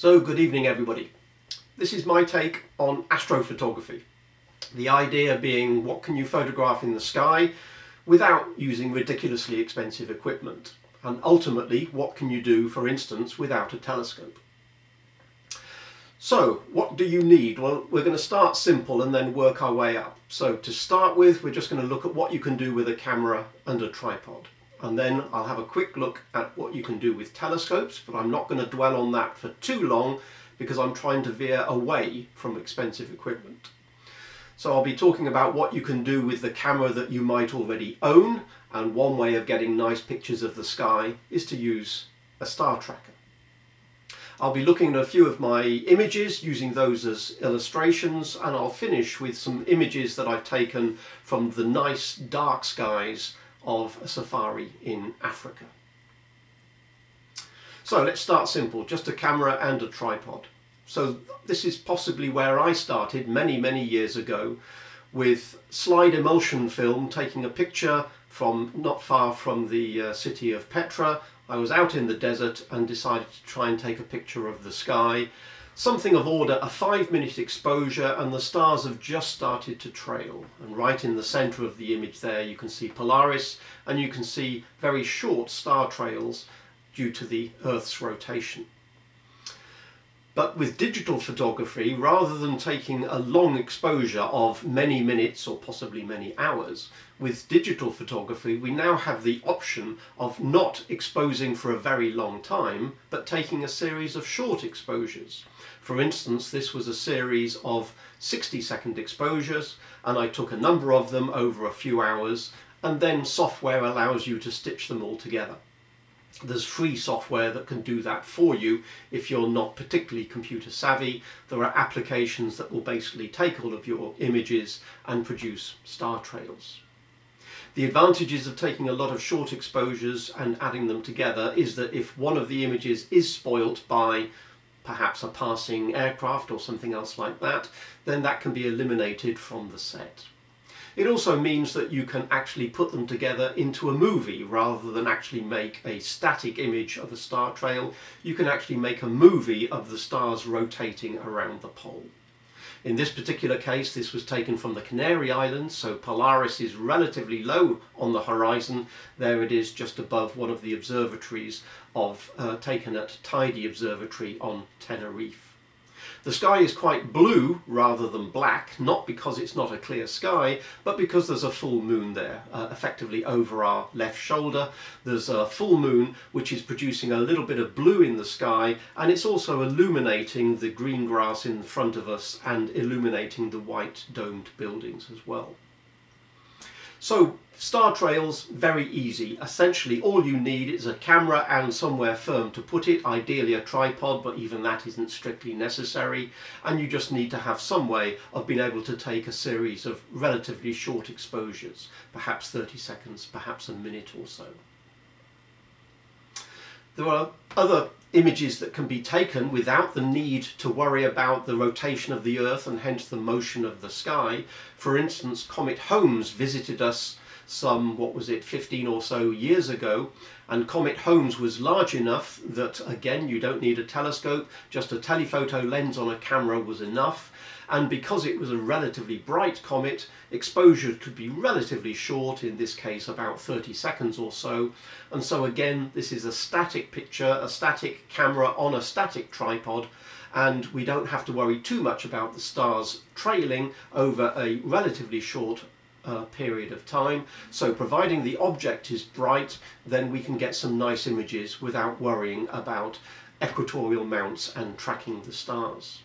So good evening everybody. This is my take on astrophotography. The idea being what can you photograph in the sky without using ridiculously expensive equipment and ultimately what can you do for instance without a telescope. So what do you need? Well we're going to start simple and then work our way up. So to start with we're just going to look at what you can do with a camera and a tripod and then I'll have a quick look at what you can do with telescopes but I'm not going to dwell on that for too long because I'm trying to veer away from expensive equipment. So I'll be talking about what you can do with the camera that you might already own and one way of getting nice pictures of the sky is to use a star tracker. I'll be looking at a few of my images using those as illustrations and I'll finish with some images that I've taken from the nice dark skies of a safari in Africa. So let's start simple, just a camera and a tripod. So this is possibly where I started many, many years ago with slide emulsion film, taking a picture from not far from the uh, city of Petra. I was out in the desert and decided to try and take a picture of the sky something of order a five minute exposure and the stars have just started to trail and right in the center of the image there you can see Polaris and you can see very short star trails due to the Earth's rotation. But with digital photography, rather than taking a long exposure of many minutes or possibly many hours, with digital photography we now have the option of not exposing for a very long time, but taking a series of short exposures. For instance, this was a series of 60 second exposures and I took a number of them over a few hours and then software allows you to stitch them all together. There's free software that can do that for you if you're not particularly computer savvy. There are applications that will basically take all of your images and produce star trails. The advantages of taking a lot of short exposures and adding them together is that if one of the images is spoilt by perhaps a passing aircraft or something else like that, then that can be eliminated from the set. It also means that you can actually put them together into a movie rather than actually make a static image of a star trail. You can actually make a movie of the stars rotating around the pole. In this particular case, this was taken from the Canary Islands, so Polaris is relatively low on the horizon. There it is just above one of the observatories of uh, taken at Teide Observatory on Tenerife. The sky is quite blue rather than black, not because it's not a clear sky, but because there's a full moon there, uh, effectively over our left shoulder. There's a full moon which is producing a little bit of blue in the sky, and it's also illuminating the green grass in front of us and illuminating the white domed buildings as well. So star trails, very easy. Essentially all you need is a camera and somewhere firm to put it, ideally a tripod, but even that isn't strictly necessary. And you just need to have some way of being able to take a series of relatively short exposures, perhaps 30 seconds, perhaps a minute or so. There are other images that can be taken without the need to worry about the rotation of the Earth and hence the motion of the sky. For instance, Comet Holmes visited us some, what was it, 15 or so years ago, and Comet Holmes was large enough that, again, you don't need a telescope, just a telephoto lens on a camera was enough, and because it was a relatively bright comet, exposure could be relatively short, in this case about 30 seconds or so, and so again, this is a static picture, a static camera on a static tripod, and we don't have to worry too much about the stars trailing over a relatively short uh, period of time. So providing the object is bright, then we can get some nice images without worrying about equatorial mounts and tracking the stars.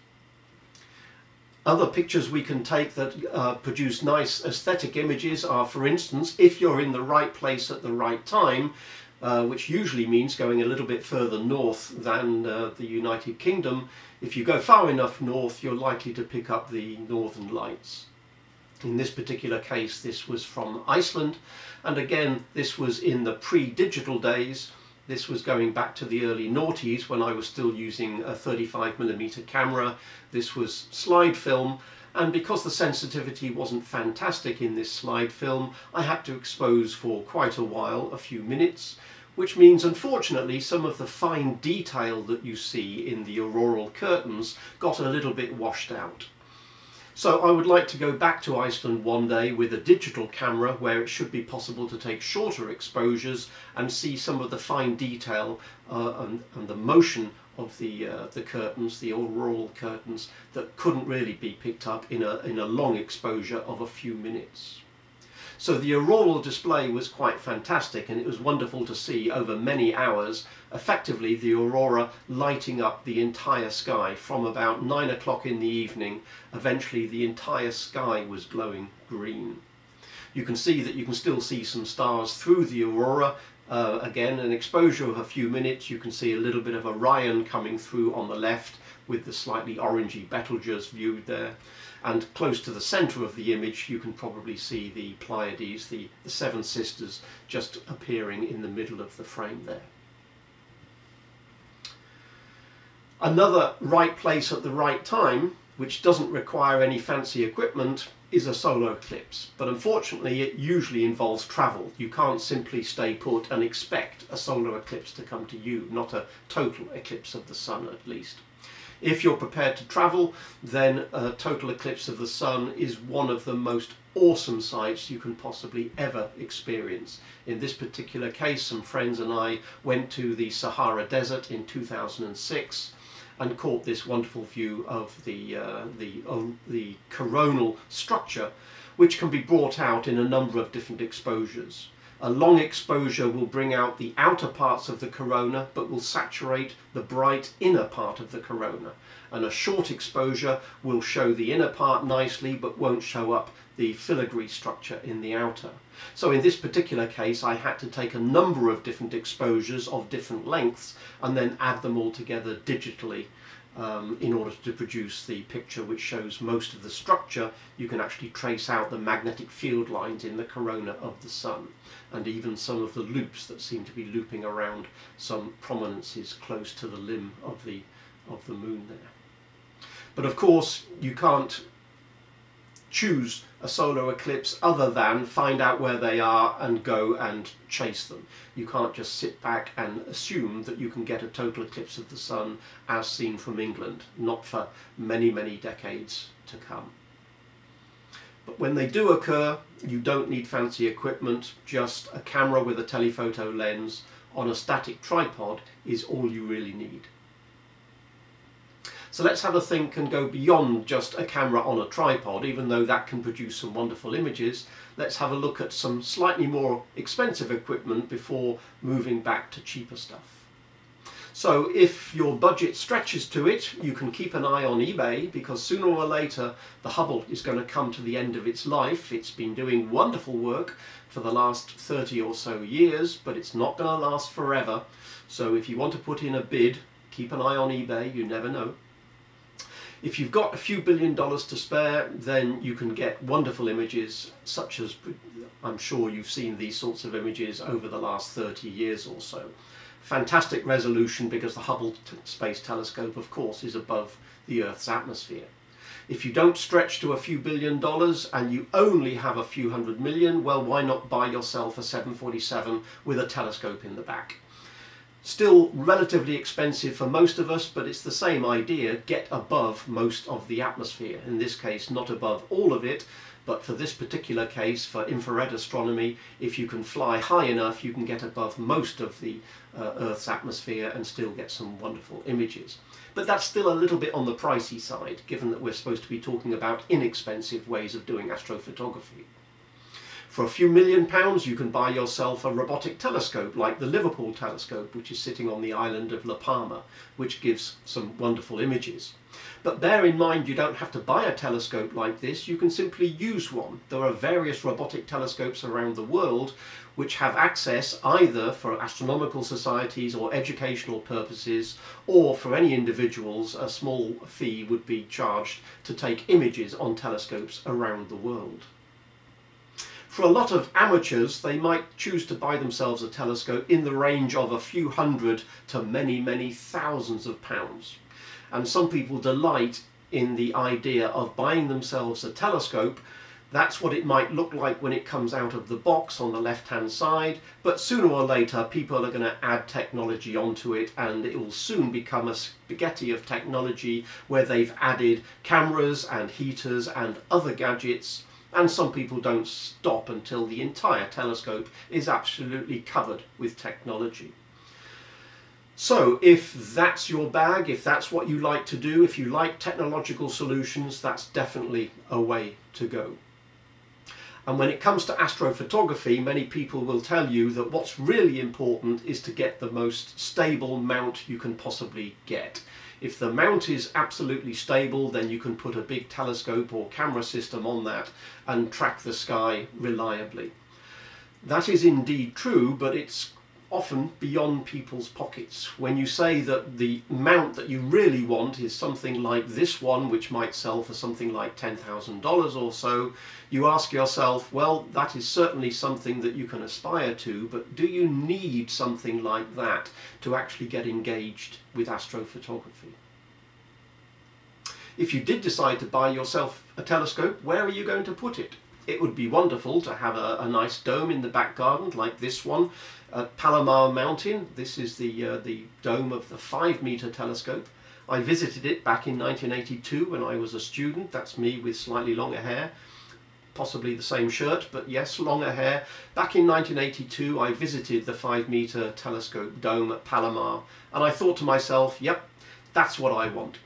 Other pictures we can take that uh, produce nice aesthetic images are, for instance, if you're in the right place at the right time, uh, which usually means going a little bit further north than uh, the United Kingdom. If you go far enough north, you're likely to pick up the northern lights. In this particular case, this was from Iceland. And again, this was in the pre-digital days. This was going back to the early noughties when I was still using a 35mm camera. This was slide film. And because the sensitivity wasn't fantastic in this slide film, I had to expose for quite a while, a few minutes. which means unfortunately some of the fine detail that you see in the auroral curtains got a little bit washed out. So I would like to go back to Iceland one day with a digital camera where it should be possible to take shorter exposures and see some of the fine detail uh, and, and, the motion of the, uh, the curtains, the auroral curtains, that couldn't really be picked up in a, in a long exposure of a few minutes. So the auroral display was quite fantastic and it was wonderful to see over many hours effectively the aurora lighting up the entire sky from about 9 o'clock in the evening. Eventually the entire sky was glowing green. You can see that you can still see some stars through the aurora uh, again, an exposure of a few minutes, you can see a little bit of Orion coming through on the left with the slightly orangey Betelgeuse viewed there and close to the centre of the image you can probably see the Pleiades, the, the Seven Sisters, just appearing in the middle of the frame there. Another right place at the right time, which doesn't require any fancy equipment, is a solar eclipse. But unfortunately it usually involves travel. You can't simply stay put and expect a solar eclipse to come to you, not a total eclipse of the sun at least. If you're prepared to travel, then a total eclipse of the sun is one of the most awesome sights you can possibly ever experience. In this particular case, some friends and I went to the Sahara Desert in 2006 and caught this wonderful view of the, uh, the, the coronal structure, which can be brought out in a number of different exposures. A long exposure will bring out the outer parts of the corona but will saturate the bright inner part of the corona. And a short exposure will show the inner part nicely but won't show up the filigree structure in the outer. So in this particular case I had to take a number of different exposures of different lengths and then add them all together digitally um, in order to produce the picture which shows most of the structure, you can actually trace out the magnetic field lines in the corona of the Sun and even some of the loops that seem to be looping around some prominences close to the limb of the, of the Moon there. But of course you can't choose a solar eclipse other than find out where they are and go and chase them. You can't just sit back and assume that you can get a total eclipse of the sun as seen from England, not for many, many decades to come. But when they do occur, you don't need fancy equipment, just a camera with a telephoto lens on a static tripod is all you really need. So let's have a think and go beyond just a camera on a tripod, even though that can produce some wonderful images. Let's have a look at some slightly more expensive equipment before moving back to cheaper stuff. So if your budget stretches to it, you can keep an eye on eBay because sooner or later the Hubble is going to come to the end of its life. It's been doing wonderful work for the last 30 or so years, but it's not going to last forever. So if you want to put in a bid, keep an eye on eBay, you never know. If you've got a few billion dollars to spare, then you can get wonderful images, such as I'm sure you've seen these sorts of images over the last 30 years or so. Fantastic resolution because the Hubble Space Telescope, of course, is above the Earth's atmosphere. If you don't stretch to a few billion dollars and you only have a few hundred million, well, why not buy yourself a 747 with a telescope in the back? Still relatively expensive for most of us, but it's the same idea, get above most of the atmosphere. In this case, not above all of it, but for this particular case, for infrared astronomy, if you can fly high enough, you can get above most of the uh, Earth's atmosphere and still get some wonderful images. But that's still a little bit on the pricey side, given that we're supposed to be talking about inexpensive ways of doing astrophotography. For a few million pounds you can buy yourself a robotic telescope like the Liverpool telescope which is sitting on the island of La Palma which gives some wonderful images. But bear in mind you don't have to buy a telescope like this, you can simply use one. There are various robotic telescopes around the world which have access either for astronomical societies or educational purposes or for any individuals a small fee would be charged to take images on telescopes around the world. For a lot of amateurs, they might choose to buy themselves a telescope in the range of a few hundred to many, many thousands of pounds. And some people delight in the idea of buying themselves a telescope That's what it might look like when it comes out of the box on the left hand side, but sooner or later people are going to add technology onto it and it will soon become a spaghetti of technology where they've added cameras and heaters and other gadgets and some people don't stop until the entire telescope is absolutely covered with technology. So if that's your bag, if that's what you like to do, if you like technological solutions, that's definitely a way to go. And when it comes to astrophotography, many people will tell you that what's really important is to get the most stable mount you can possibly get. If the mount is absolutely stable, then you can put a big telescope or camera system on that and track the sky reliably. That is indeed true, but it's often beyond people's pockets. When you say that the mount that you really want is something like this one, which might sell for something like $10,000 or so, you ask yourself, well, that is certainly something that you can aspire to, but do you need something like that to actually get engaged with astrophotography? If you did decide to buy yourself a telescope, where are you going to put it? It would be wonderful to have a, a nice dome in the back garden like this one at Palomar Mountain. This is the, uh, the dome of the 5 meter telescope. I visited it back in 1982 when I was a student. That's me with slightly longer hair, possibly the same shirt, but yes, longer hair. Back in 1982, I visited the 5 meter telescope dome at Palomar, and I thought to myself, yep, that's what I want.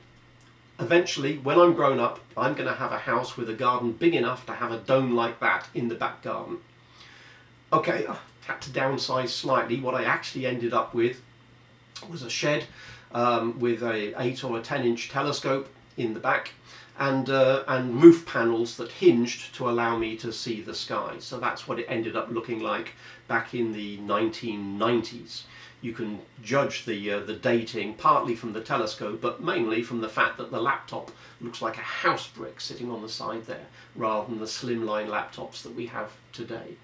Eventually, when I'm grown up, I'm going to have a house with a garden big enough to have a dome like that in the back garden. Okay, had to downsize slightly. What I actually ended up with was a shed um, with a 8 or a 10 inch telescope in the back and, uh, and roof panels that hinged to allow me to see the sky. So that's what it ended up looking like back in the 1990s you can judge the, uh, the dating partly from the telescope, but mainly from the fact that the laptop looks like a house brick sitting on the side there, rather than the slimline laptops that we have today.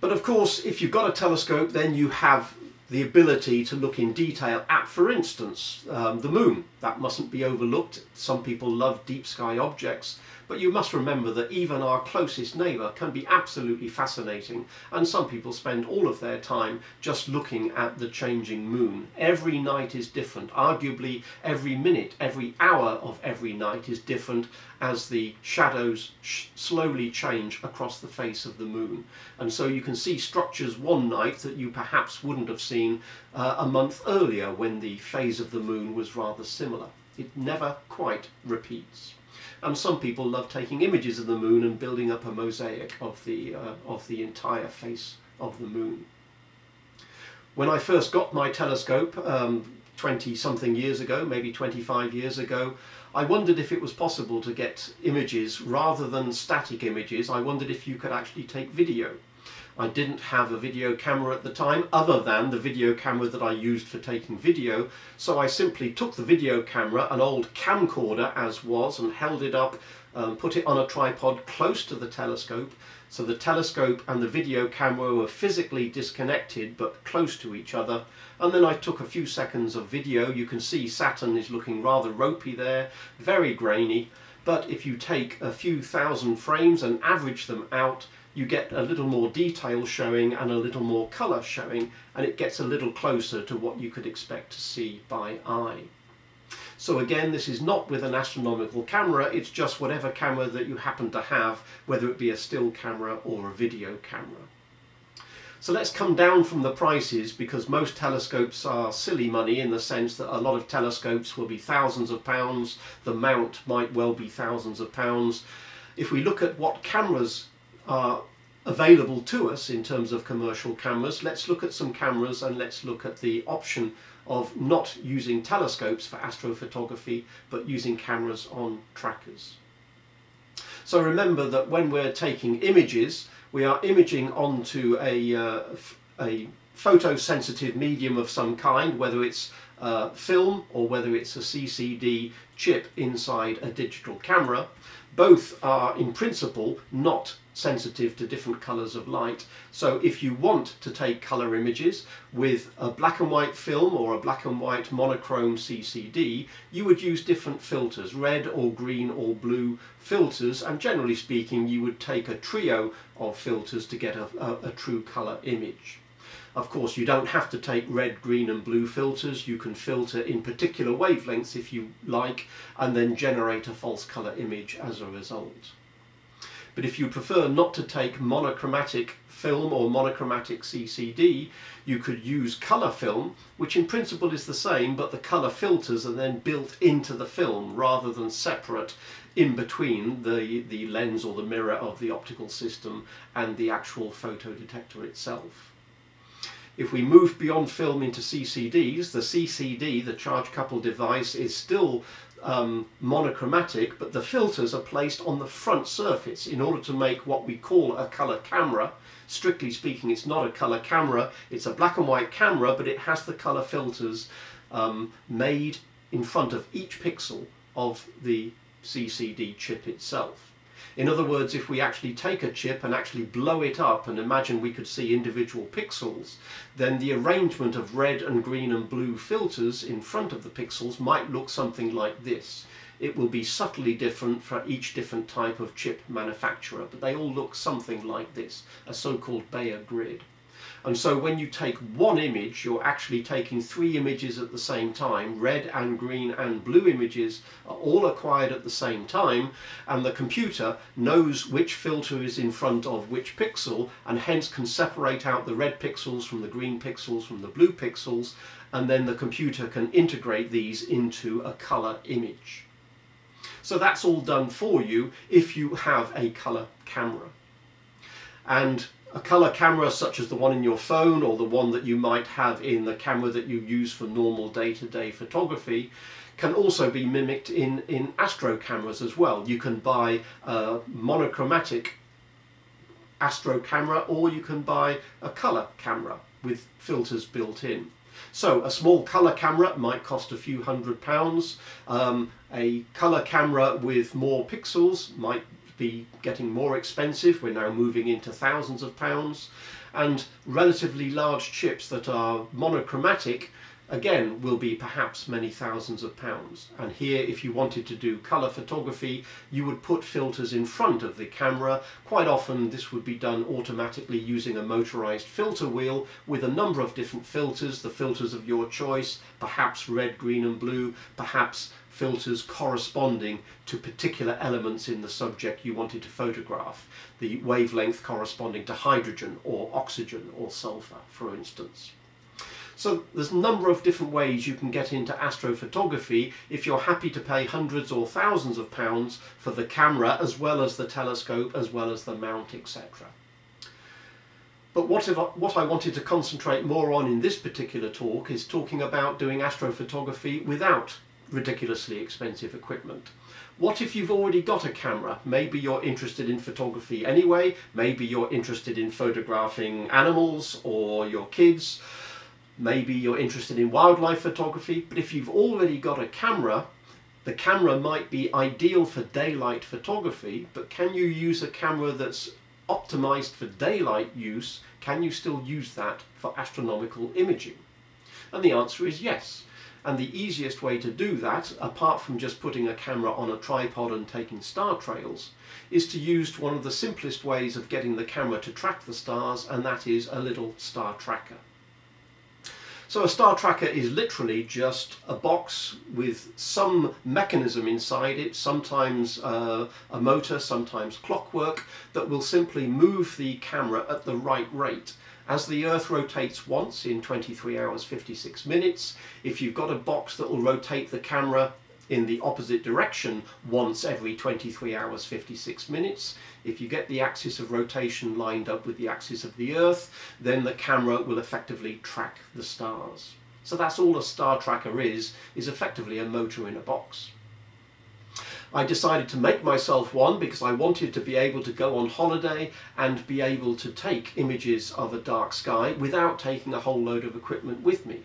But of course, if you've got a telescope, then you have the ability to look in detail at, for instance, um, the moon. That mustn't be overlooked. Some people love deep sky objects, but you must remember that even our closest neighbour can be absolutely fascinating, and some people spend all of their time just looking at the changing moon. Every night is different. Arguably, every minute, every hour of every night is different as the shadows sh slowly change across the face of the moon. And so you can see structures one night that you perhaps wouldn't have seen uh, a month earlier when the phase of the moon was rather similar. It never quite repeats and some people love taking images of the moon and building up a mosaic of the, uh, of the entire face of the moon. When I first got my telescope, um, 20 something years ago, maybe 25 years ago, I wondered if it was possible to get images rather than static images. I wondered if you could actually take video. I didn't have a video camera at the time other than the video camera that I used for taking video. So I simply took the video camera, an old camcorder as was and held it up, um, put it on a tripod close to the telescope so the telescope and the video camera were physically disconnected but close to each other. And then I took a few seconds of video. You can see Saturn is looking rather ropey there, very grainy. But if you take a few thousand frames and average them out you get a little more detail showing and a little more colour showing and it gets a little closer to what you could expect to see by eye. So again, this is not with an astronomical camera, it's just whatever camera that you happen to have, whether it be a still camera or a video camera. So let's come down from the prices because most telescopes are silly money in the sense that a lot of telescopes will be thousands of pounds, the mount might well be thousands of pounds. If we look at what cameras are available to us in terms of commercial cameras, let's look at some cameras and let's look at the option of not using telescopes for astrophotography but using cameras on trackers. So remember that when we're taking images we are imaging onto a, uh, a photosensitive medium of some kind whether it's uh, film or whether it's a CCD chip inside a digital camera Both are in principle not sensitive to different colours of light. So if you want to take colour images with a black and white film or a black and white monochrome CCD, you would use different filters, red or green or blue filters, and generally speaking you would take a trio of filters to get a, a, a true colour image. Of course, you don't have to take red, green and blue filters. You can filter in particular wavelengths if you like, and then generate a false colour image as a result. But if you prefer not to take monochromatic film or monochromatic CCD, you could use colour film, which in principle is the same, but the colour filters are then built into the film rather than separate in between the, the lens or the mirror of the optical system and the actual photodetector itself. If we move beyond film into CCDs, the CCD, the charge coupled device, is still um, monochromatic, but the filters are placed on the front surface in order to make what we call a color camera. Strictly speaking, it's not a color camera, it's a black and white camera, but it has the color filters um, made in front of each pixel of the CCD chip itself. In other words, if we actually take a chip and actually blow it up and imagine we could see individual pixels, then the arrangement of red and green and blue filters in front of the pixels might look something like this. It will be subtly different for each different type of chip manufacturer, but they all look something like this, a so-called Bayer grid. And so when you take one image, you're actually taking three images at the same time. Red and green and blue images are all acquired at the same time. And the computer knows which filter is in front of which pixel and hence can separate out the red pixels from the green pixels from the blue pixels. And then the computer can integrate these into a color image. So that's all done for you if you have a color camera. And a color camera such as the one in your phone or the one that you might have in the camera that you use for normal day-to-day -day photography can also be mimicked in, in astro cameras as well. You can buy a monochromatic astro camera or you can buy a color camera with filters built in. So a small color camera might cost a few hundred pounds. Um, a color camera with more pixels might be getting more expensive. We're now moving into thousands of pounds. And relatively large chips that are monochromatic again will be perhaps many thousands of pounds and here if you wanted to do color photography you would put filters in front of the camera quite often this would be done automatically using a motorized filter wheel with a number of different filters the filters of your choice perhaps red green and blue perhaps filters corresponding to particular elements in the subject you wanted to photograph, the wavelength corresponding to hydrogen or oxygen or sulfur, for instance. So there's a number of different ways you can get into astrophotography if you're happy to pay hundreds or thousands of pounds for the camera as well as the telescope as well as the mount etc. But what, I, what I wanted to concentrate more on in this particular talk is talking about doing astrophotography without ridiculously expensive equipment. What if you've already got a camera? Maybe you're interested in photography anyway, maybe you're interested in photographing animals or your kids, maybe you're interested in wildlife photography, but if you've already got a camera, the camera might be ideal for daylight photography, but can you use a camera that's optimized for daylight use? Can you still use that for astronomical imaging? And the answer is yes. And the easiest way to do that, apart from just putting a camera on a tripod and taking star trails, is to use one of the simplest ways of getting the camera to track the stars, and that is a little star tracker. So a star tracker is literally just a box with some mechanism inside it, sometimes uh, a motor, sometimes clockwork, that will simply move the camera at the right rate. As the Earth rotates once in 23 hours 56 minutes, if you've got a box that will rotate the camera in the opposite direction once every 23 hours 56 minutes. If you get the axis of rotation lined up with the axis of the Earth, then the camera will effectively track the stars. So that's all a star tracker is, is effectively a motor in a box. I decided to make myself one because I wanted to be able to go on holiday and be able to take images of a dark sky without taking a whole load of equipment with me.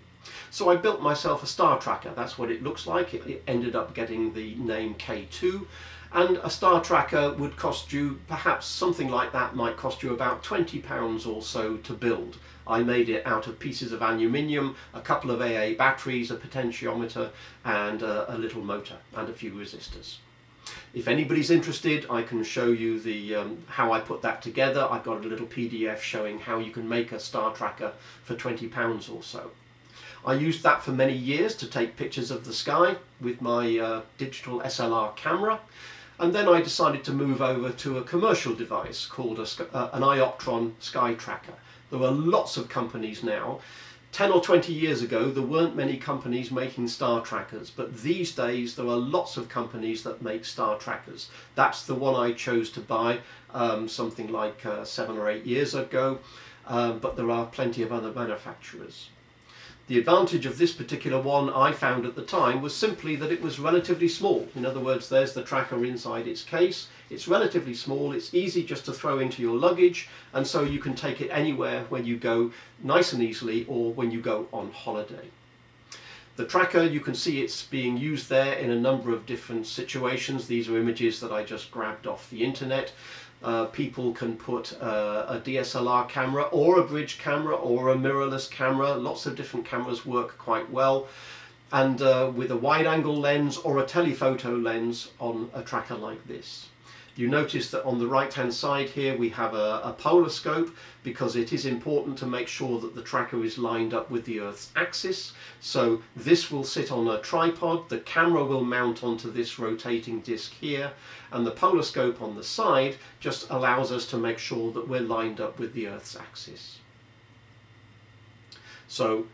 So I built myself a star tracker. That's what it looks like. It, ended up getting the name K2 and a star tracker would cost you perhaps something like that might cost you about 20 pounds or so to build I made it out of pieces of aluminium a couple of AA batteries a potentiometer and a, a little motor and a few resistors if anybody's interested I can show you the um, how I put that together I've got a little PDF showing how you can make a star tracker for 20 pounds or so I used that for many years to take pictures of the sky with my uh, digital SLR camera and then I decided to move over to a commercial device called a, uh, an iOptron Sky Tracker. There are lots of companies now. 10 or 20 years ago there weren't many companies making star trackers but these days there are lots of companies that make star trackers. That's the one I chose to buy um, something like uh, seven or eight years ago um, but there are plenty of other manufacturers. The advantage of this particular one I found at the time was simply that it was relatively small. In other words, there's the tracker inside its case. It's relatively small, it's easy just to throw into your luggage, and so you can take it anywhere when you go nice and easily or when you go on holiday. The tracker, you can see it's being used there in a number of different situations. These are images that I just grabbed off the internet. Uh, people can put uh, a DSLR camera or a bridge camera or a mirrorless camera. Lots of different cameras work quite well. And uh, with a wide angle lens or a telephoto lens on a tracker like this. You notice that on the right hand side here we have a, a, polar scope because it is important to make sure that the tracker is lined up with the Earth's axis. So this will sit on a tripod, the camera will mount onto this rotating disc here and the polar scope on the side just allows us to make sure that we're lined up with the Earth's axis. So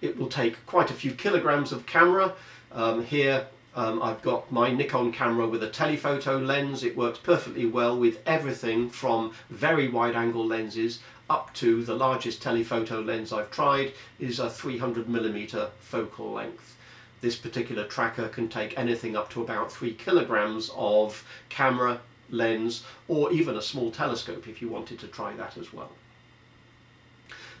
it will take quite a few kilograms of camera. Um, here um, I've got my Nikon camera with a telephoto lens. It works perfectly well with everything from very wide angle lenses up to the largest telephoto lens I've tried is a 300 millimeter focal length. This particular tracker can take anything up to about three kilograms of camera, lens, or even a small telescope if you wanted to try that as well.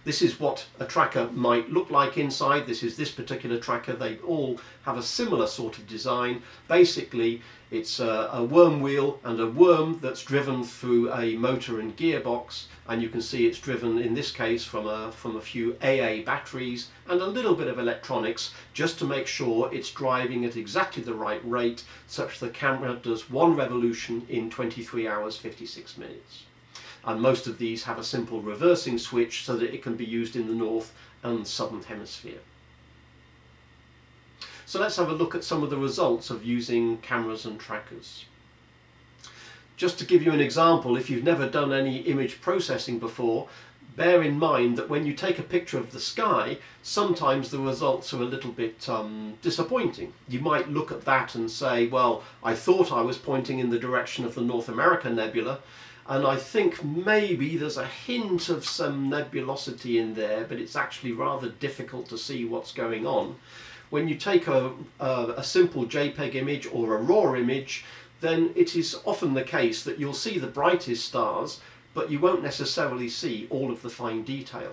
This is what a tracker might look like inside. This is this particular tracker. They all have a similar sort of design. Basically, it's a, a, worm wheel and a worm that's driven through a motor and gearbox. And you can see it's driven, in this case, from a, from a few AA batteries and a little bit of electronics just to make sure it's driving at exactly the right rate such the camera does one revolution in 23 hours 56 minutes and most of these have a simple reversing switch so that it can be used in the north and southern hemisphere. So let's have a look at some of the results of using cameras and trackers. Just to give you an example, if you've never done any image processing before, bear in mind that when you take a picture of the sky, sometimes the results are a little bit um, disappointing. You might look at that and say, well, I thought I was pointing in the direction of the North America Nebula, and I think maybe there's a hint of some nebulosity in there, but it's actually rather difficult to see what's going on. When you take a, a, a simple JPEG image or a RAW image, then it is often the case that you'll see the brightest stars, but you won't necessarily see all of the fine detail.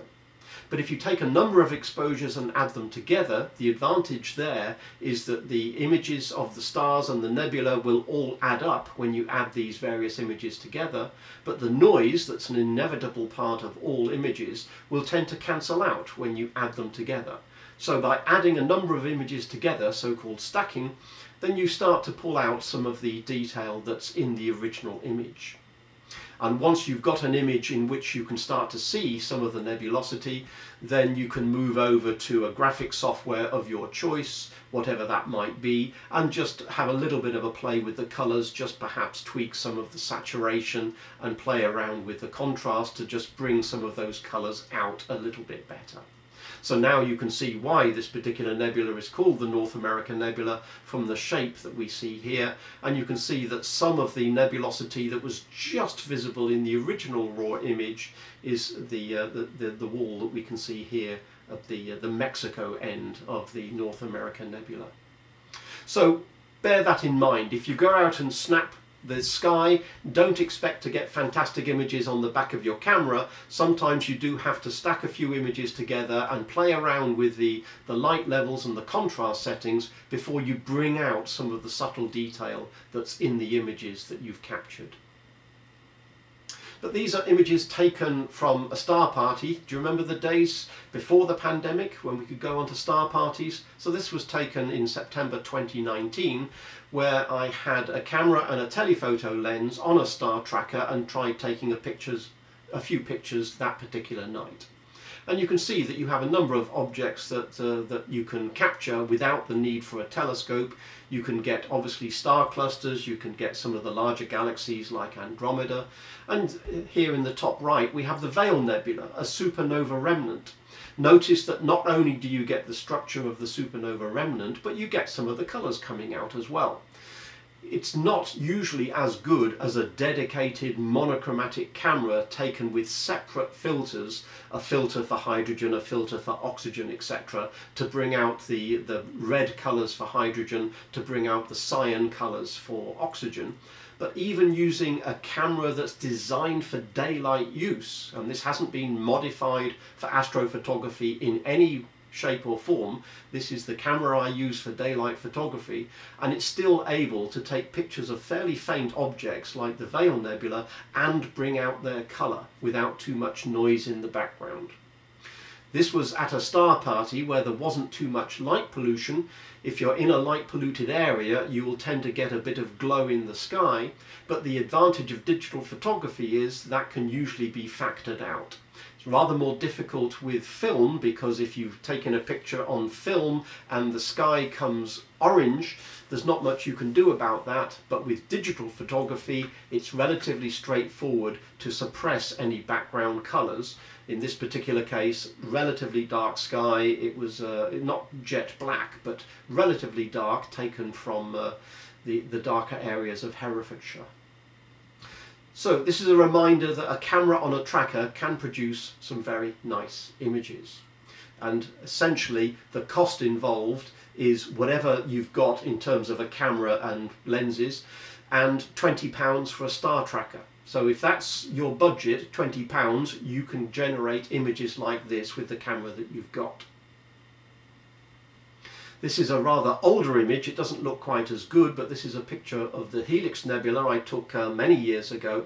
But if you take a number of exposures and add them together, the advantage there is that the images of the stars and the nebula will all add up when you add these various images together, but the noise that's an inevitable part of all images will tend to cancel out when you add them together. So by adding a number of images together, so-called stacking, then you start to pull out some of the detail that's in the original image. And once you've got an image in which you can start to see some of the nebulosity, then you can move over to a graphic software of your choice, whatever that might be, and just have a little bit of a play with the colors, just perhaps tweak some of the saturation and play around with the contrast to just bring some of those colors out a little bit better. So now you can see why this particular nebula is called the North American Nebula from the shape that we see here. And you can see that some of the nebulosity that was just visible in the original raw image is the, uh, the, the, the, wall that we can see here at the, uh, the Mexico end of the North American Nebula. So bear that in mind. If you go out and snap the sky. Don't expect to get fantastic images on the back of your camera. Sometimes you do have to stack a few images together and play around with the, the light levels and the contrast settings before you bring out some of the subtle detail that's in the images that you've captured. But these are images taken from a star party. Do you remember the days before the pandemic when we could go onto star parties? So this was taken in September 2019 where I had a camera and a telephoto lens on a star tracker and tried taking a pictures, a few pictures that particular night. And you can see that you have a number of objects that, uh, that you can capture without the need for a telescope. You can get obviously star clusters, you can get some of the larger galaxies like Andromeda. And here in the top right we have the Veil Nebula, a supernova remnant. Notice that not only do you get the structure of the supernova remnant, but you get some of the colours coming out as well it's not usually as good as a dedicated monochromatic camera taken with separate filters, a filter for hydrogen, a filter for oxygen, etc., to bring out the, the red colours for hydrogen, to bring out the cyan colours for oxygen. But even using a camera that's designed for daylight use, and this hasn't been modified for astrophotography in any shape or form. This is the camera I use for daylight photography and it's still able to take pictures of fairly faint objects like the Veil Nebula and bring out their colour without too much noise in the background. This was at a star party where there wasn't too much light pollution. If you're in a light polluted area, you will tend to get a bit of glow in the sky, but the advantage of digital photography is that can usually be factored out rather more difficult with film because if you've taken a picture on film and the sky comes orange, there's not much you can do about that. But with digital photography, it's relatively straightforward to suppress any background colors. In this particular case, relatively dark sky. It was uh, not jet black, but relatively dark, taken from uh, the, the darker areas of Herefordshire. So this is a reminder that a camera on a tracker can produce some very nice images. And essentially the cost involved is whatever you've got in terms of a camera and lenses and £20 for a star tracker. So if that's your budget, £20, you can generate images like this with the camera that you've got. This is a rather older image, it doesn't look quite as good, but this is a picture of the Helix Nebula I took uh, many years ago.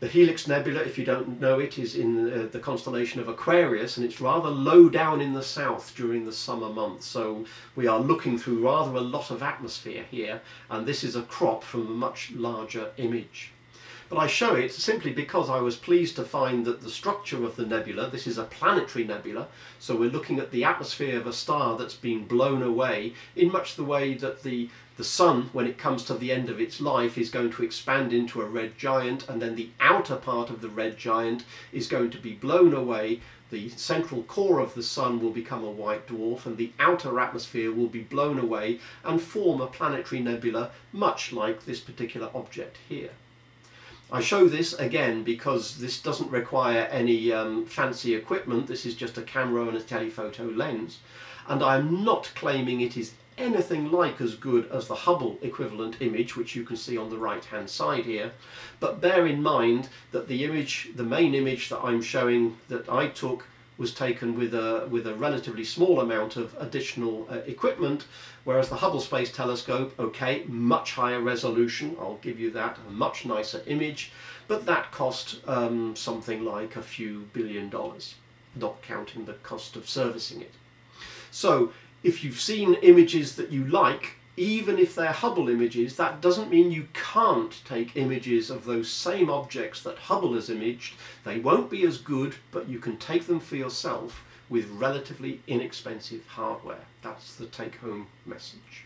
The Helix Nebula, if you don't know it, is in uh, the constellation of Aquarius and it's rather low down in the south during the summer months. So we are looking through rather a lot of atmosphere here and this is a crop from a much larger image. But I show it simply because I was pleased to find that the structure of the nebula, this is a planetary nebula, so we're looking at the atmosphere of a star that's been blown away in much the way that the, the sun, when it comes to the end of its life, is going to expand into a red giant and then the outer part of the red giant is going to be blown away the central core of the sun will become a white dwarf and the outer atmosphere will be blown away and form a planetary nebula much like this particular object here. I show this again because this doesn't require any um, fancy equipment, this is just a camera and a telephoto lens. And I'm not claiming it is anything like as good as the Hubble equivalent image which you can see on the right hand side here. But bear in mind that the image, the main image that I'm showing that I took was taken with a, with a relatively small amount of additional uh, equipment, whereas the Hubble Space Telescope, okay, much higher resolution, I'll give you that, a much nicer image, but that cost um, something like a few billion dollars, not counting the cost of servicing it. So if you've seen images that you like, even if they're Hubble images, that doesn't mean you can't take images of those same objects that Hubble has imaged. They won't be as good, but you can take them for yourself with relatively inexpensive hardware. That's the take-home message.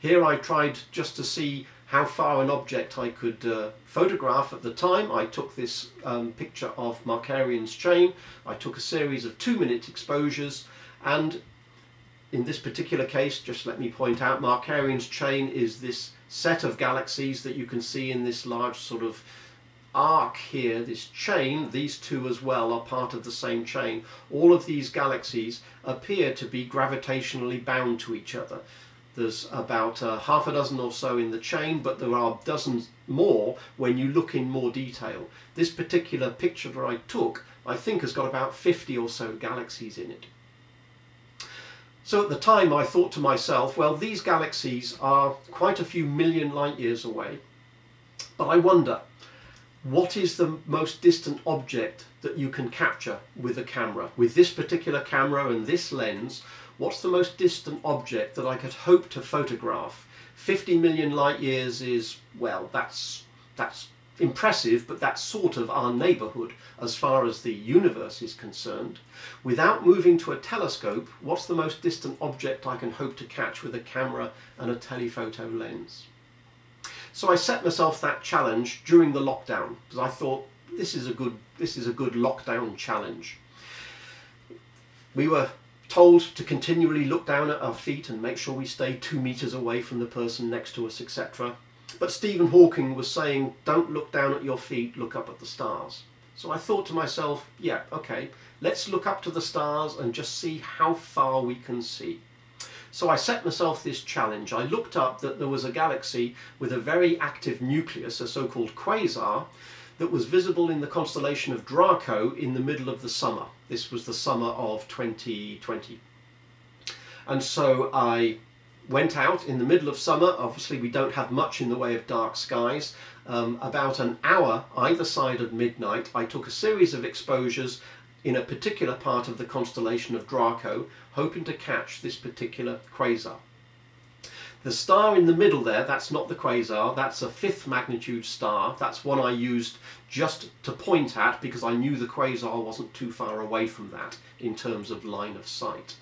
Here I tried just to see how far an object I could uh, photograph at the time. I took this um, picture of Markarian's chain. I took a series of two-minute exposures and in this particular case, just let me point out, Markarian's chain is this set of galaxies that you can see in this large sort of arc here, this chain, these two as well are part of the same chain. All of these galaxies appear to be gravitationally bound to each other. There's about uh, half a dozen or so in the chain, but there are dozens more when you look in more detail. This particular picture that I took, I think has got about 50 or so galaxies in it. So at the time I thought to myself, well these galaxies are quite a few million light years away, but I wonder, what is the most distant object that you can capture with a camera? With this particular camera and this lens, what's the most distant object that I could hope to photograph? 50 million light years is, well, that's, that's impressive, but that's sort of our neighbourhood as far as the universe is concerned. Without moving to a telescope, what's the most distant object I can hope to catch with a camera and a telephoto lens? So I set myself that challenge during the lockdown because I thought this is a good this is a good lockdown challenge. We were told to continually look down at our feet and make sure we stay two meters away from the person next to us, etc. But Stephen Hawking was saying, don't look down at your feet, look up at the stars. So I thought to myself, yeah, okay, let's look up to the stars and just see how far we can see. So I set myself this challenge. I looked up that there was a galaxy with a very active nucleus, a so-called quasar, that was visible in the constellation of Draco in the middle of the summer. This was the summer of 2020. And so I went out in the middle of summer. Obviously, we don't have much in the way of dark skies. Um, about an hour either side of midnight, I took a series of exposures in a particular part of the constellation of Draco, hoping to catch this particular quasar. The star in the middle there, that's not the quasar, that's a fifth magnitude star. That's one I used just to point at because I knew the quasar wasn't too far away from that in terms of line of sight.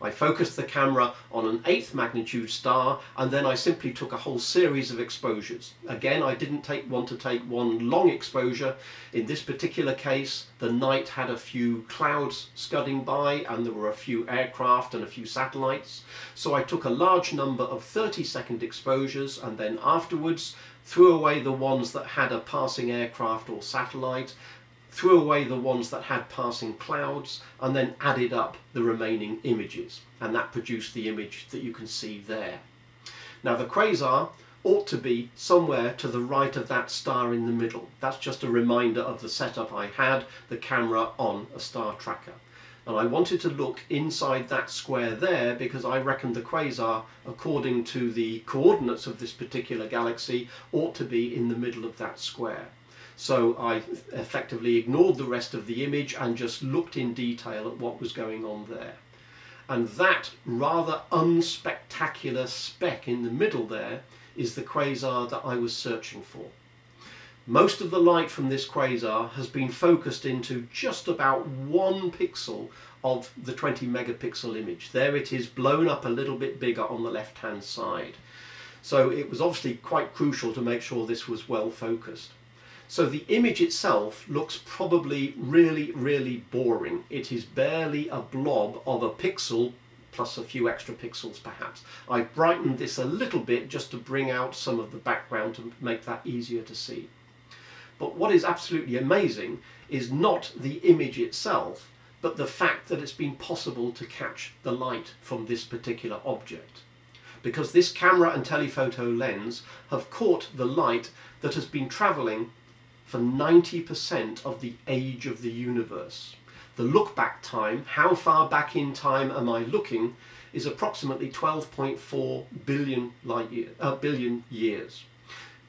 I focused the camera on an eighth magnitude star and then I simply took a whole series of exposures. Again, I didn't take, want to take one long exposure. In this particular case, the night had a few clouds scudding by and there were a few aircraft and a few satellites. So I took a large number of 30 second exposures and then afterwards threw away the ones that had a passing aircraft or satellite threw away the ones that had passing clouds and then added up the remaining images and that produced the image that you can see there. Now the quasar ought to be somewhere to the right of that star in the middle. That's just a reminder of the setup I had, the camera on a star tracker. And I wanted to look inside that square there because I reckon the quasar, according to the coordinates of this particular galaxy, ought to be in the middle of that square. So I effectively ignored the rest of the image and just looked in detail at what was going on there. And that rather unspectacular speck in the middle there is the quasar that I was searching for. Most of the light from this quasar has been focused into just about one pixel of the 20 megapixel image. There it is blown up a little bit bigger on the left hand side. So it was obviously quite crucial to make sure this was well focused. So the image itself looks probably really, really boring. It is barely a blob of a pixel plus a few extra pixels perhaps. I brightened this a little bit just to bring out some of the background to make that easier to see. But what is absolutely amazing is not the image itself, but the fact that it's been possible to catch the light from this particular object. Because this camera and telephoto lens have caught the light that has been travelling for 90% of the age of the universe. The look back time, how far back in time am I looking, is approximately 12.4 billion light year, uh, billion years.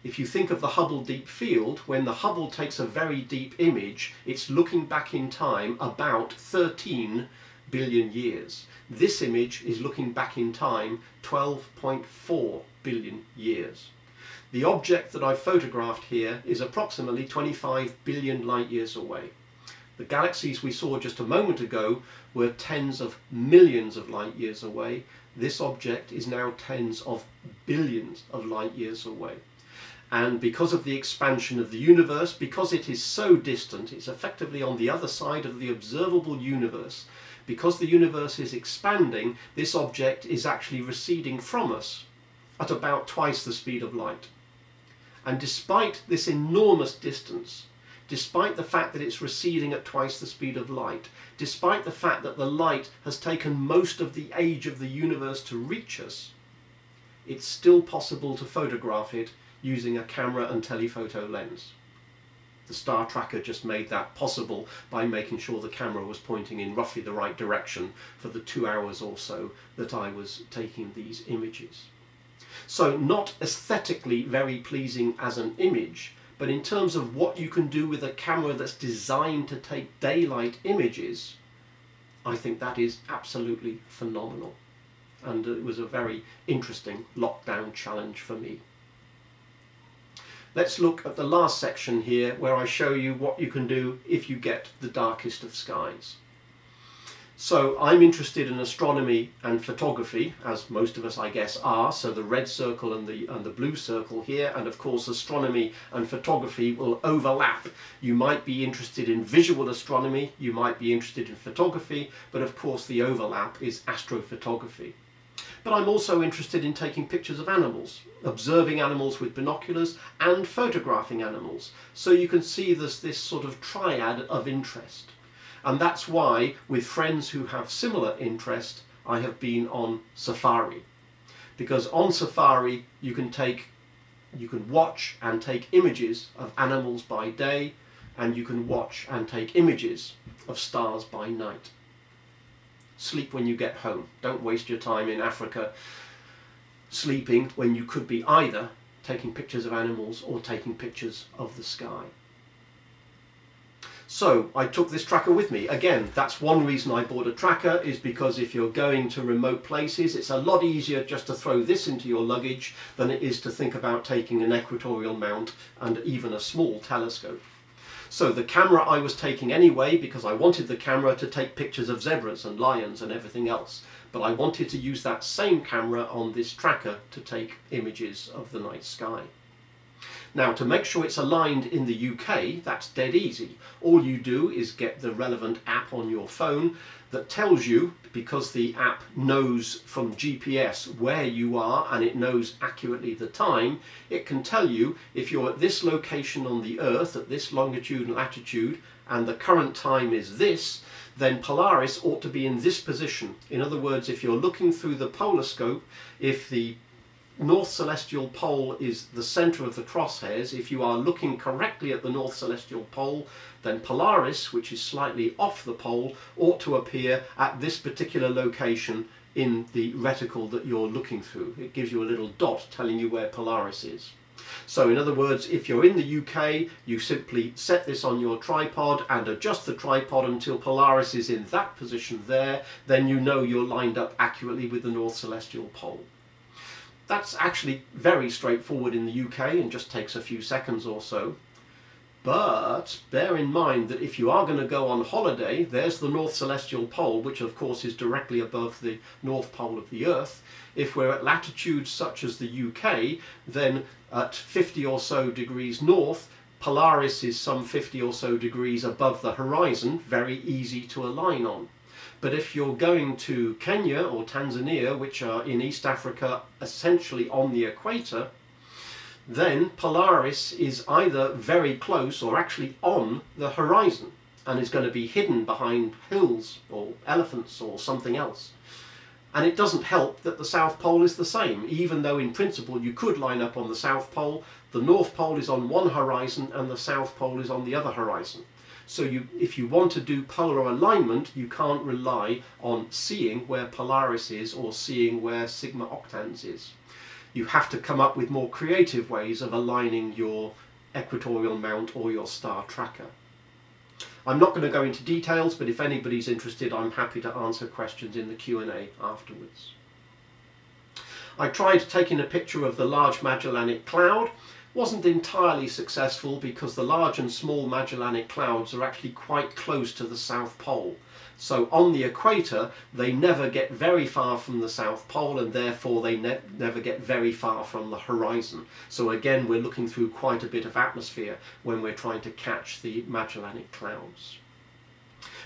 If you think of the Hubble Deep Field, when the Hubble takes a very deep image, it's looking back in time about 13 billion years. This image is looking back in time 12.4 billion years. The object that I've photographed here is approximately 25 billion light years away. The galaxies we saw just a moment ago were tens of millions of light years away. This object is now tens of billions of light years away. And because of the expansion of the universe, because it is so distant, it's effectively on the other side of the observable universe. Because the universe is expanding, this object is actually receding from us at about twice the speed of light. And despite this enormous distance, despite the fact that it's receding at twice the speed of light, despite the fact that the light has taken most of the age of the universe to reach us, it's still possible to photograph it using a camera and telephoto lens. The star tracker just made that possible by making sure the camera was pointing in roughly the right direction for the two hours or so that I was taking these images. So not aesthetically very pleasing as an image, but in terms of what you can do with a camera that's designed to take daylight images, I think that is absolutely phenomenal. And it was a very interesting lockdown challenge for me. Let's look at the last section here where I show you what you can do if you get the darkest of skies. So I'm interested in astronomy and photography, as most of us I guess are, so the red circle and the, and the blue circle here, and of course astronomy and photography will overlap. You might be interested in visual astronomy, you might be interested in photography, but of course the overlap is astrophotography. But I'm also interested in taking pictures of animals, observing animals with binoculars and photographing animals. So you can see there's this sort of triad of interest. And that's why, with friends who have similar interest, I have been on safari. Because on safari, you can take, you can watch and take images of animals by day, and you can watch and take images of stars by night. Sleep when you get home. Don't waste your time in Africa sleeping when you could be either taking pictures of animals or taking pictures of the sky. So I took this tracker with me. Again, that's one reason I bought a tracker is because if you're going to remote places, it's a lot easier just to throw this into your luggage than it is to think about taking an equatorial mount and even a small telescope. So the camera I was taking anyway because I wanted the camera to take pictures of zebras and lions and everything else. But I wanted to use that same camera on this tracker to take images of the night sky. Now to make sure it's aligned in the UK, that's dead easy. All you do is get the relevant app on your phone that tells you, because the app knows from GPS where you are and it knows accurately the time, it can tell you if you're at this location on the Earth, at this longitude and latitude, and the current time is this, then Polaris ought to be in this position. In other words, if you're looking through the polar scope, if the North Celestial Pole is the centre of the crosshairs. If you are looking correctly at the North Celestial Pole, then Polaris, which is slightly off the pole, ought to appear at this particular location in the reticle that you're looking through. It gives you a little dot telling you where Polaris is. So in other words, if you're in the UK, you simply set this on your tripod and adjust the tripod until Polaris is in that position there, then you know you're lined up accurately with the North Celestial Pole. That's actually very straightforward in the UK and just takes a few seconds or so. But bear in mind that if you are going to go on holiday, there's the North Celestial Pole, which of course is directly above the North Pole of the Earth. If we're at latitudes such as the UK, then at 50 or so degrees north, Polaris is some 50 or so degrees above the horizon, very easy to align on. But if you're going to Kenya or Tanzania, which are in East Africa, essentially on the equator, then Polaris is either very close or actually on the horizon and is going to be hidden behind hills or elephants or something else. And it doesn't help that the South Pole is the same, even though in principle you could line up on the South Pole, the North Pole is on one horizon and the South Pole is on the other horizon. So you, if you want to do polar alignment, you can't rely on seeing where Polaris is or seeing where Sigma Octans is. You have to come up with more creative ways of aligning your equatorial mount or your star tracker. I'm not going to go into details, but if anybody's interested, I'm happy to answer questions in the Q&A afterwards. I tried taking a picture of the Large Magellanic Cloud wasn't entirely successful because the large and small Magellanic Clouds are actually quite close to the South Pole. So on the equator, they never get very far from the South Pole and therefore they ne never get very far from the horizon. So again, we're looking through quite a bit of atmosphere when we're trying to catch the Magellanic Clouds.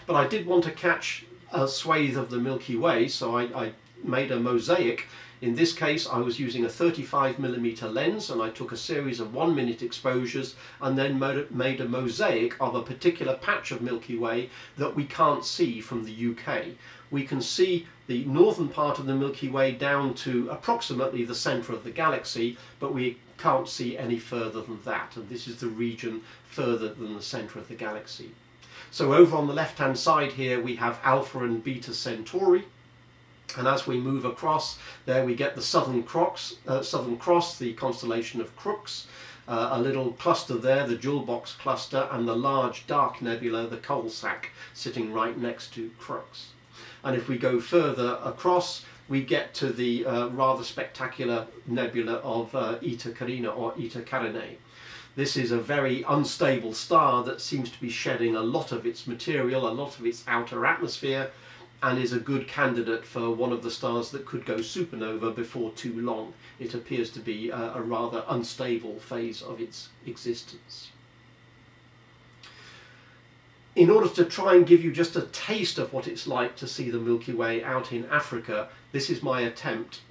But I did want to catch a swathe of the Milky Way, so I, I made a mosaic in this case I was using a 35mm lens and I took a series of one minute exposures and then made a mosaic of a particular patch of Milky Way that we can't see from the UK. we can see the northern part of the Milky Way down to approximately the centre of the galaxy, but we can't see any further than that, and this is the region further than the centre of the galaxy. So over on the left hand side here we have Alpha and Beta Centauri, and as we move across there we get the Southern Cross, uh, Southern Cross the constellation of Crux, uh, a little cluster there, the Jewel Box cluster, and the large dark nebula, the Coal Sack, sitting right next to Crux. And if we go further across, we get to the uh, rather spectacular nebula of uh, Eta Carina or Eta Carinae. This is a very unstable star that seems to be shedding a lot of its material, a lot of its outer atmosphere, and is a good candidate for one of the stars that could go supernova before too long. It appears to be a, a rather unstable phase of its existence. In order to try and give you just a taste of what it's like to see the Milky Way out in Africa, this is my attempt.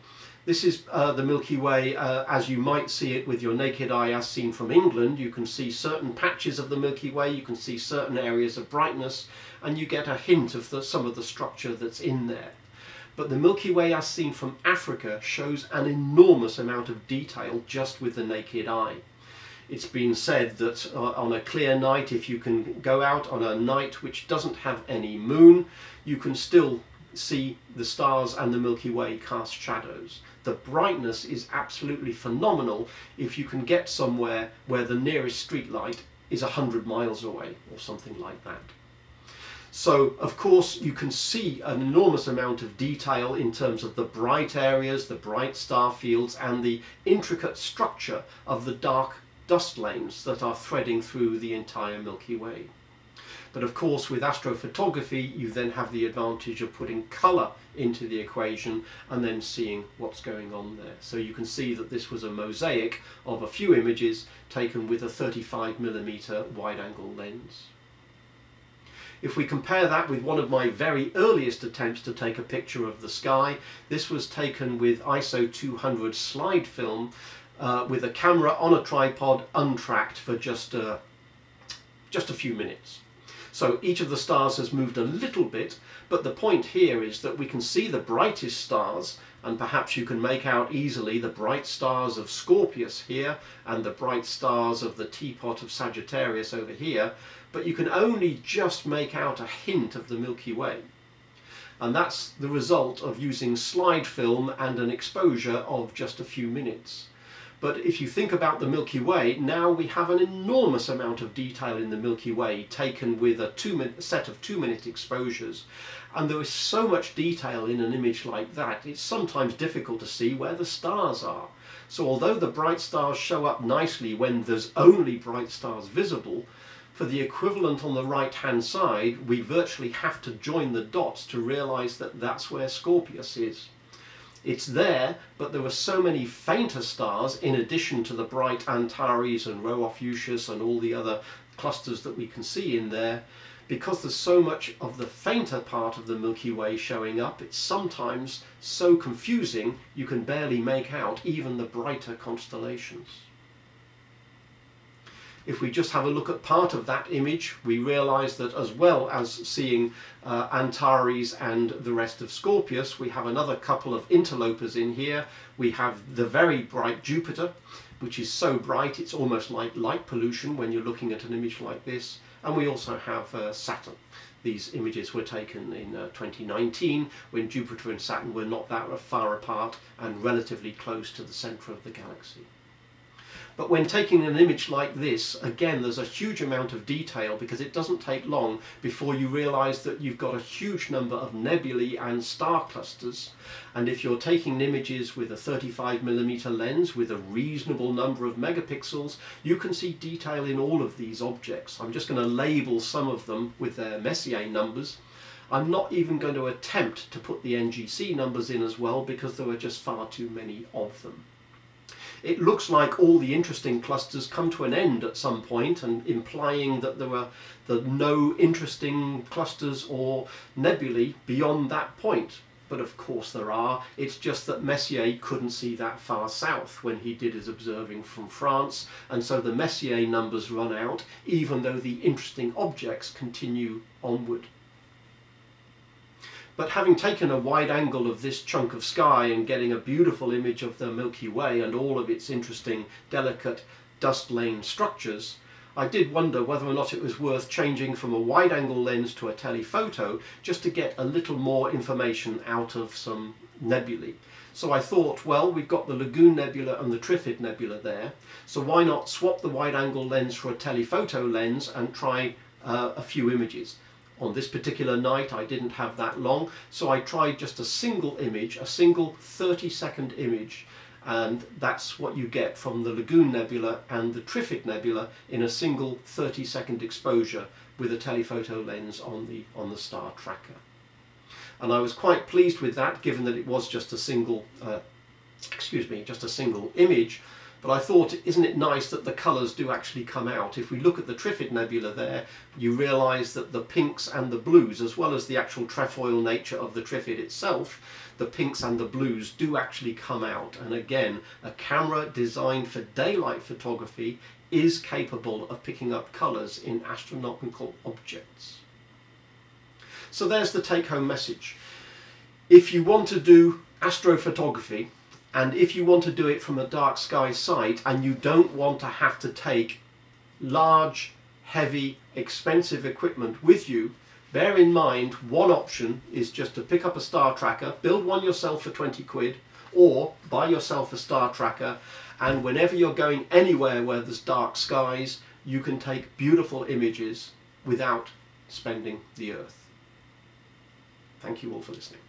This is uh, the Milky Way uh, as you might see it with your naked eye as seen from England. You can see certain patches of the Milky Way, you can see certain areas of brightness, and you get a hint of the, some of the structure that's in there. But the Milky Way as seen from Africa shows an enormous amount of detail just with the naked eye. It's been said that uh, on a clear night, if you can go out on a night which doesn't have any moon, you can still see the stars and the Milky Way cast shadows. The brightness is absolutely phenomenal if you can get somewhere where the nearest street light is 100 miles away or something like that. So, of course, you can see an enormous amount of detail in terms of the bright areas, the bright star fields, and the intricate structure of the dark dust lanes that are threading through the entire Milky Way. But of course, with astrophotography, you then have the advantage of putting colour into the equation and then seeing what's going on there. So you can see that this was a mosaic of a few images taken with a 35 millimeter wide angle lens. If we compare that with one of my very earliest attempts to take a picture of the sky, this was taken with ISO 200 slide film uh, with a camera on a tripod untracked for just a, just a few minutes. So each of the stars has moved a little bit, but the point here is that we can see the brightest stars, and perhaps you can make out easily the bright stars of Scorpius here, and the bright stars of the teapot of Sagittarius over here, but you can only just make out a hint of the Milky Way. And that's the result of using slide film and an exposure of just a few minutes. But if you think about the Milky Way, now we have an enormous amount of detail in the Milky Way taken with a two set of two minute exposures. And there is so much detail in an image like that, it's sometimes difficult to see where the stars are. So although the bright stars show up nicely when there's only bright stars visible, for the equivalent on the right hand side, we virtually have to join the dots to realize that that's where Scorpius is. It's there, but there were so many fainter stars in addition to the bright Antares and Rho Ophiuchus and all the other clusters that we can see in there. Because there's so much of the fainter part of the Milky Way showing up, it's sometimes so confusing you can barely make out even the brighter constellations. If we just have a look at part of that image, we realize that as well as seeing uh, Antares and the rest of Scorpius, we have another couple of interlopers in here. We have the very bright Jupiter, which is so bright it's almost like light pollution when you're looking at an image like this. And we also have uh, Saturn. These images were taken in uh, 2019 when Jupiter and Saturn were not that far apart and relatively close to the centre of the galaxy. But when taking an image like this, again, there's a huge amount of detail because it doesn't take long before you realize that you've got a huge number of nebulae and star clusters. And if you're taking images with a 35 millimeter lens with a reasonable number of megapixels, you can see detail in all of these objects. I'm just going to label some of them with their Messier numbers. I'm not even going to attempt to put the NGC numbers in as well because there are just far too many of them it looks like all the interesting clusters come to an end at some point and implying that there were the no interesting clusters or nebulae beyond that point. But of course there are. It's just that Messier couldn't see that far south when he did his observing from France, and so the Messier numbers run out, even though the interesting objects continue onward. But having taken a wide angle of this chunk of sky and getting a beautiful image of the Milky Way and all of its interesting, delicate dust lane structures, I did wonder whether or not it was worth changing from a wide angle lens to a telephoto just to get a little more information out of some nebulae. So I thought, well, we've got the Lagoon Nebula and the Trifid Nebula there, so why not swap the wide angle lens for a telephoto lens and try uh, a few images. On this particular night I didn't have that long, so I tried just a single image, a single 30 second image, and that's what you get from the Lagoon Nebula and the Trifid Nebula in a single 30 second exposure with a telephoto lens on the, on the star tracker. And I was quite pleased with that given that it was just a single, uh, excuse me, just a single image, but I thought, isn't it nice that the colours do actually come out? If we look at the Trifid Nebula there, you realise that the pinks and the blues, as well as the actual trefoil nature of the Trifid itself, the pinks and the blues do actually come out. And again, a camera designed for daylight photography is capable of picking up colours in astronomical objects. So there's the take-home message. If you want to do astrophotography, and if you want to do it from a dark sky site and you don't want to have to take large, heavy, expensive equipment with you, bear in mind one option is just to pick up a star tracker, build one yourself for 20 quid, or buy yourself a star tracker and whenever you're going anywhere where there's dark skies, you can take beautiful images without spending the earth. Thank you all for listening.